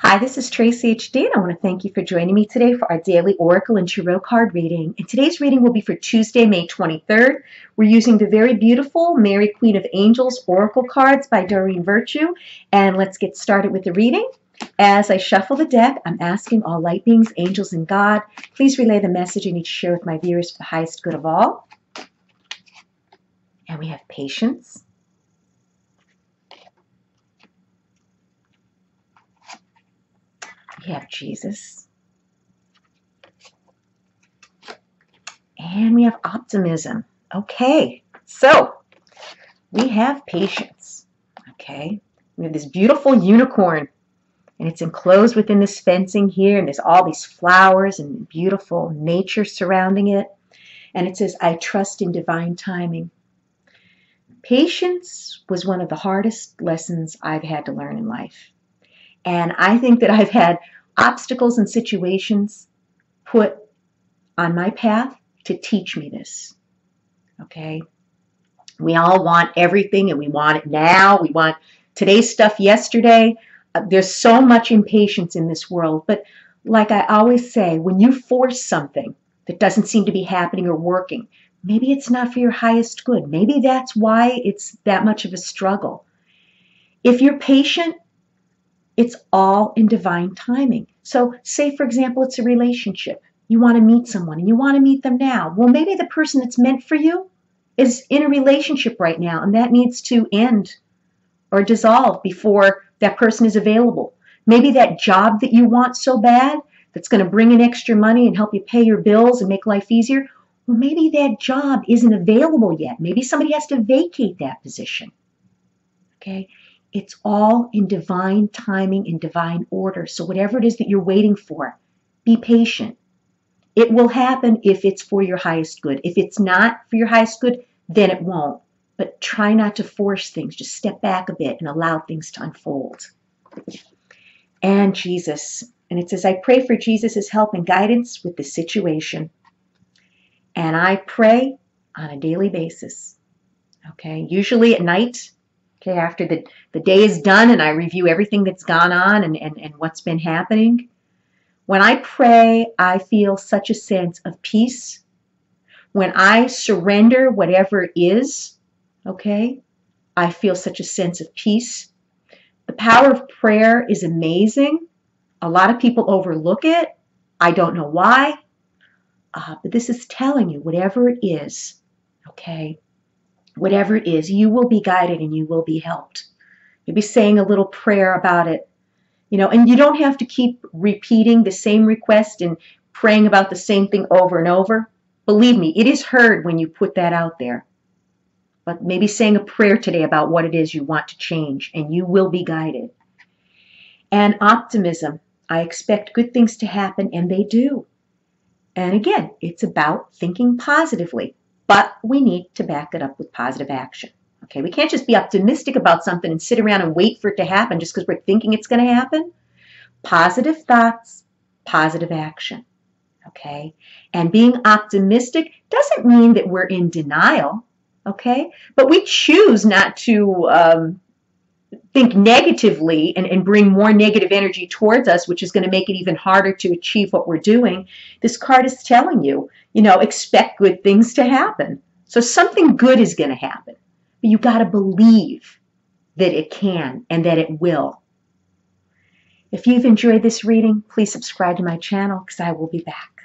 Hi, this is Tracey HD, and I want to thank you for joining me today for our daily Oracle and Tarot card reading. And today's reading will be for Tuesday, May 23rd. We're using the very beautiful Mary Queen of Angels Oracle cards by Doreen Virtue. And let's get started with the reading. As I shuffle the deck, I'm asking all light beings, angels, and God, please relay the message I need to share with my viewers for the highest good of all. And we have patience. We have Jesus. And we have optimism. Okay, so we have patience. Okay, we have this beautiful unicorn, and it's enclosed within this fencing here, and there's all these flowers and beautiful nature surrounding it. And it says, I trust in divine timing. Patience was one of the hardest lessons I've had to learn in life. And I think that I've had obstacles and situations put on my path to teach me this. Okay? We all want everything and we want it now. We want today's stuff yesterday. Uh, there's so much impatience in this world. But like I always say, when you force something that doesn't seem to be happening or working, maybe it's not for your highest good. Maybe that's why it's that much of a struggle. If you're patient, it's all in divine timing. So, say for example, it's a relationship. You want to meet someone and you want to meet them now. Well, maybe the person that's meant for you is in a relationship right now and that needs to end or dissolve before that person is available. Maybe that job that you want so bad that's going to bring in extra money and help you pay your bills and make life easier, well, maybe that job isn't available yet. Maybe somebody has to vacate that position. Okay? It's all in divine timing and divine order. So, whatever it is that you're waiting for, be patient. It will happen if it's for your highest good. If it's not for your highest good, then it won't. But try not to force things. Just step back a bit and allow things to unfold. And Jesus. And it says, I pray for Jesus' help and guidance with the situation. And I pray on a daily basis. Okay, usually at night, okay, after the, the day is done and I review everything that's gone on and, and, and what's been happening. When I pray, I feel such a sense of peace. When I surrender whatever is, okay, I feel such a sense of peace. The power of prayer is amazing. A lot of people overlook it. I don't know why. Uh, but this is telling you whatever it is, okay, whatever it is, you will be guided and you will be helped. You'll be saying a little prayer about it, you know, and you don't have to keep repeating the same request and praying about the same thing over and over. Believe me, it is heard when you put that out there. But maybe saying a prayer today about what it is you want to change, and you will be guided. And optimism. I expect good things to happen, and they do. And again, it's about thinking positively, but we need to back it up with positive action. Okay, we can't just be optimistic about something and sit around and wait for it to happen just because we're thinking it's going to happen. Positive thoughts, positive action. Okay, and being optimistic doesn't mean that we're in denial. Okay, but we choose not to um, think negatively and, and bring more negative energy towards us, which is going to make it even harder to achieve what we're doing, this card is telling you, you know, expect good things to happen. So something good is going to happen. But you got to believe that it can and that it will. If you've enjoyed this reading, please subscribe to my channel because I will be back.